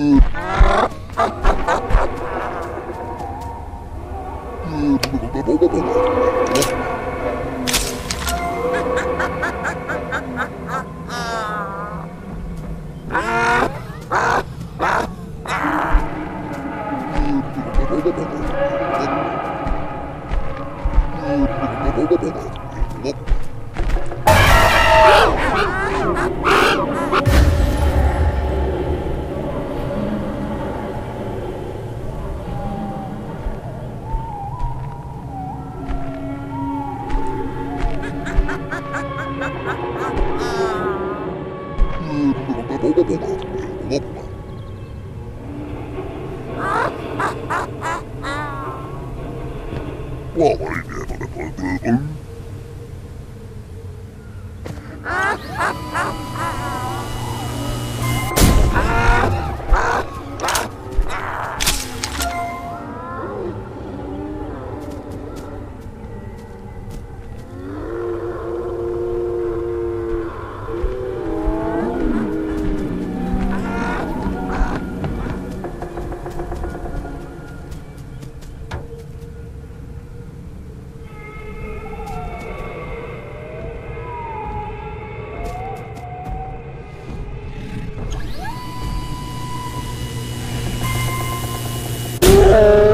Mm-hmm. What will you be able to Uh,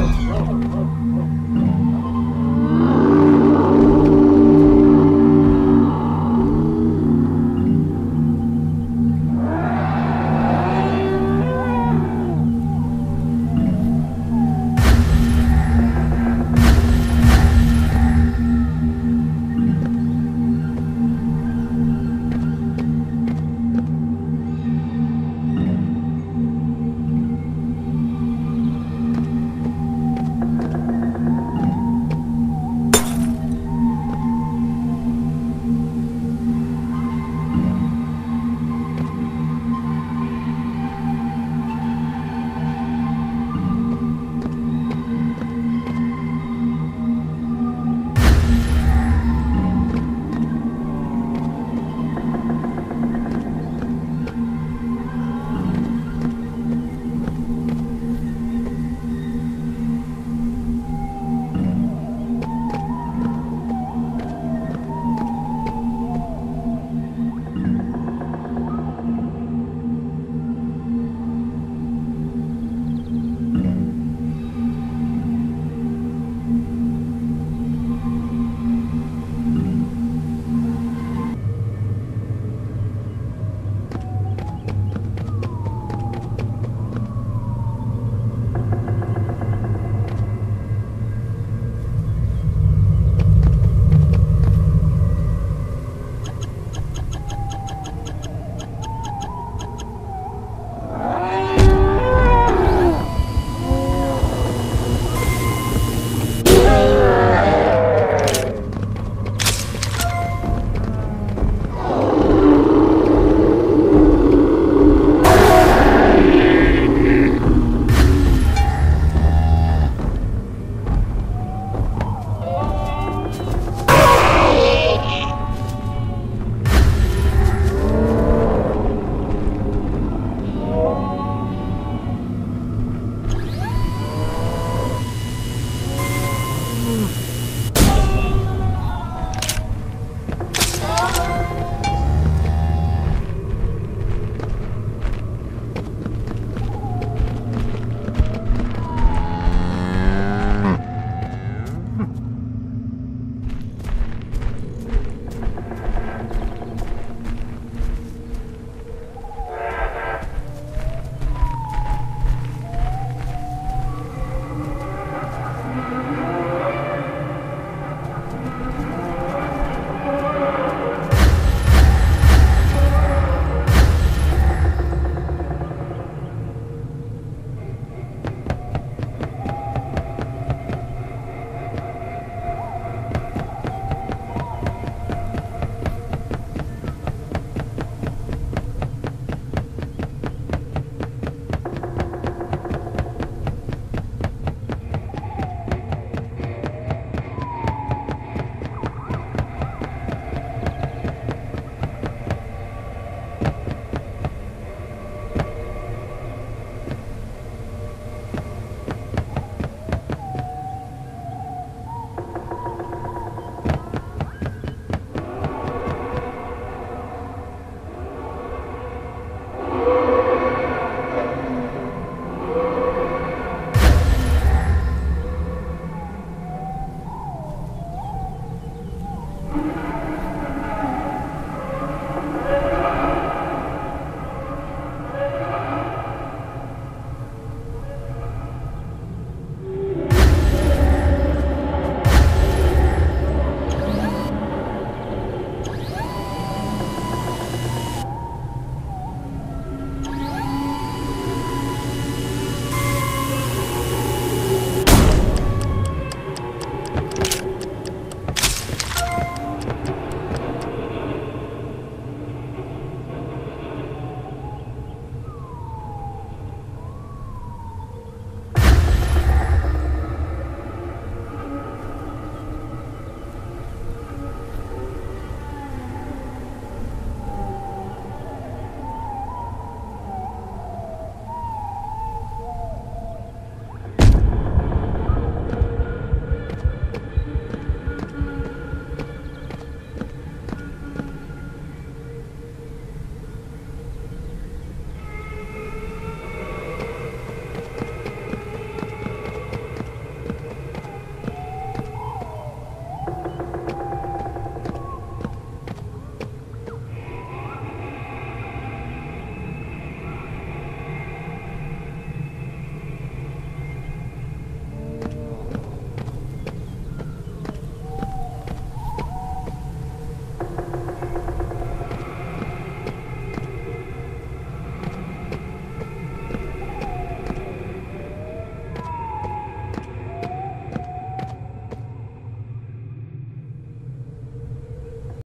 Oh, oh, oh, oh, oh.